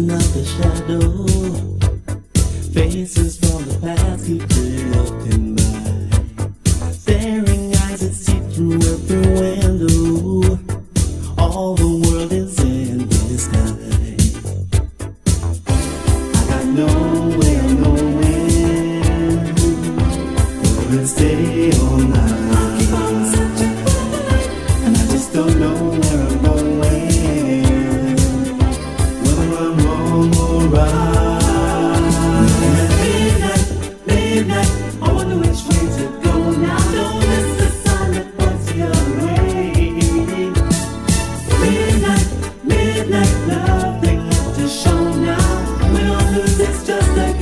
another shadow. Faces from the past keep reopening by. Staring eyes that see through every window. All the world is in the sky. I got nowhere.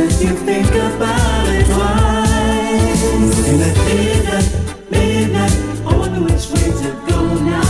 you think about it twice. Midnight, midnight, I wonder which way to go now.